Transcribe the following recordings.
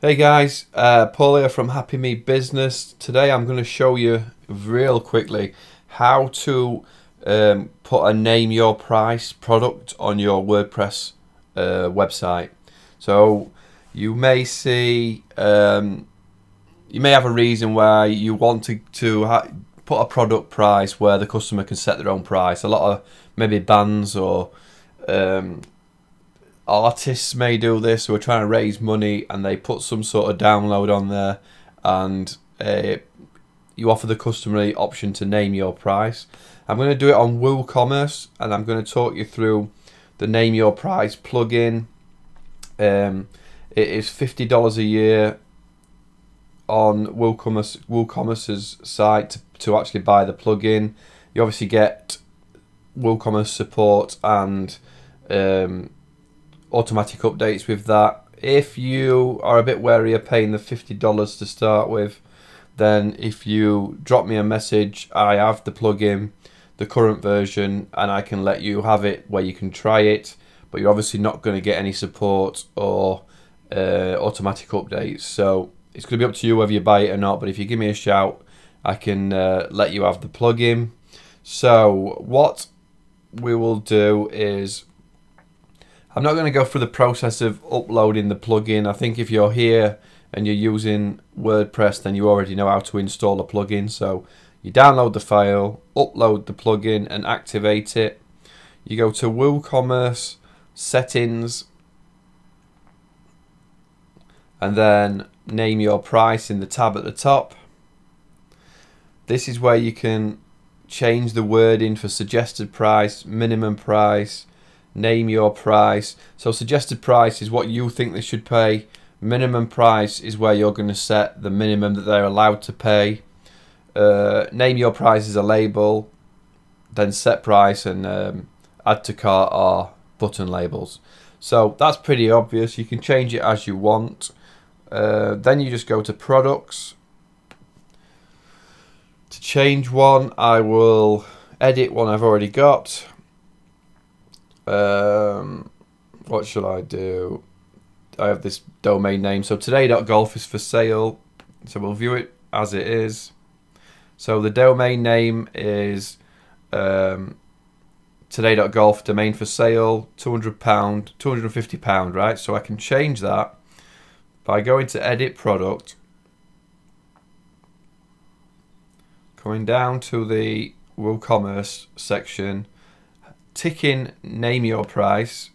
Hey guys, uh, Paul here from Happy Me Business. Today I'm going to show you real quickly how to um, put a name your price product on your WordPress uh, website. So you may see, um, you may have a reason why you want to, to put a product price where the customer can set their own price. A lot of maybe bands or um, artists may do this who are trying to raise money and they put some sort of download on there and uh, you offer the customer the option to name your price. I'm going to do it on WooCommerce and I'm going to talk you through the name your price plugin. Um, it is $50 a year on WooCommerce, WooCommerce's site to, to actually buy the plugin. You obviously get WooCommerce support and um, automatic updates with that. If you are a bit wary of paying the $50 to start with, then if you drop me a message, I have the plugin, the current version, and I can let you have it where you can try it, but you're obviously not going to get any support or uh, automatic updates. So it's going to be up to you whether you buy it or not, but if you give me a shout, I can uh, let you have the plugin. So what we will do is I'm not going to go through the process of uploading the plugin. I think if you're here and you're using WordPress, then you already know how to install a plugin. So you download the file, upload the plugin and activate it. You go to WooCommerce settings and then name your price in the tab at the top. This is where you can change the wording for suggested price, minimum price, name your price. So suggested price is what you think they should pay. Minimum price is where you're going to set the minimum that they're allowed to pay. Uh, name your price is a label. Then set price and um, add to cart are button labels. So that's pretty obvious. You can change it as you want. Uh, then you just go to products. To change one, I will edit one I've already got. Um, what shall I do? I have this domain name. So today.golf is for sale. So we'll view it as it is. So the domain name is um, today.golf domain for sale, £200, £250, right? So I can change that by going to edit product, going down to the WooCommerce section, ticking name your price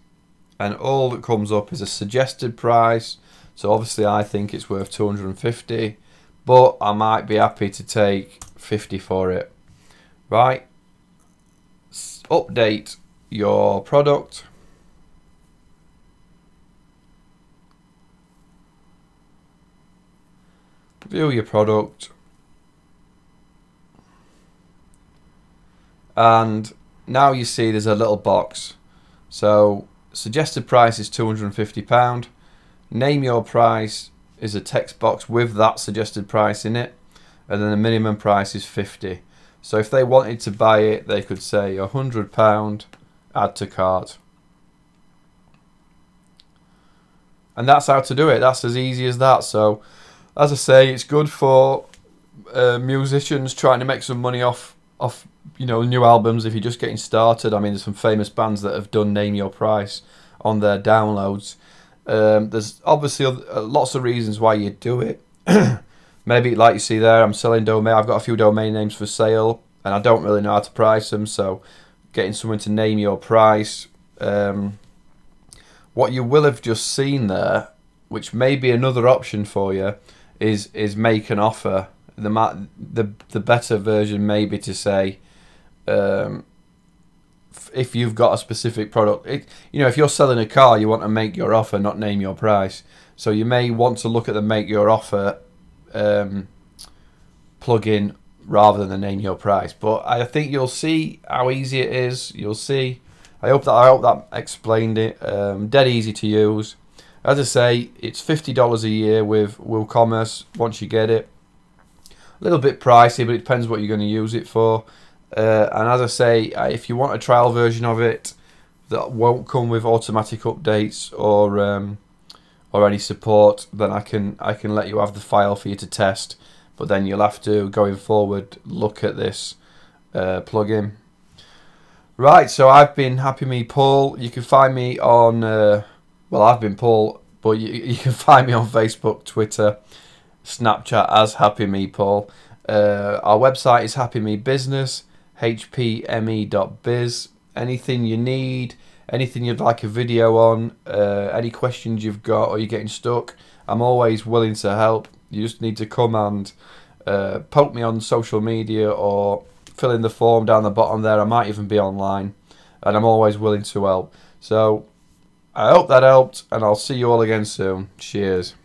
and all that comes up is a suggested price. So obviously I think it's worth 250 but I might be happy to take 50 for it. Right. Update your product. View your product. And now you see there's a little box. So suggested price is £250. Name your price is a text box with that suggested price in it. And then the minimum price is 50 So if they wanted to buy it, they could say £100, add to cart. And that's how to do it. That's as easy as that. So as I say, it's good for uh, musicians trying to make some money off off you know new albums if you're just getting started. I mean, there's some famous bands that have done "Name Your Price" on their downloads. Um, there's obviously uh, lots of reasons why you do it. Maybe like you see there, I'm selling domain. I've got a few domain names for sale, and I don't really know how to price them. So, getting someone to name your price. Um, what you will have just seen there, which may be another option for you, is is make an offer the the the better version maybe to say um, if you've got a specific product it, you know if you're selling a car you want to make your offer not name your price. So you may want to look at the make your offer um, plugin rather than the name your price. But I think you'll see how easy it is. You'll see I hope that I hope that explained it. Um, dead easy to use. As I say it's $50 a year with WooCommerce. Once you get it little bit pricey, but it depends what you're going to use it for. Uh, and as I say, uh, if you want a trial version of it that won't come with automatic updates or um, or any support, then I can I can let you have the file for you to test. But then you'll have to going forward look at this uh, plugin. Right, so I've been Happy Me Paul. You can find me on uh, well, I've been Paul, but you, you can find me on Facebook, Twitter, Snapchat as Happy Me Paul. Uh, our website is Happy Me Business, hpme.biz. Anything you need, anything you'd like a video on, uh, any questions you've got or you're getting stuck, I'm always willing to help. You just need to come and uh, poke me on social media or fill in the form down the bottom there. I might even be online, and I'm always willing to help. So I hope that helped, and I'll see you all again soon. Cheers.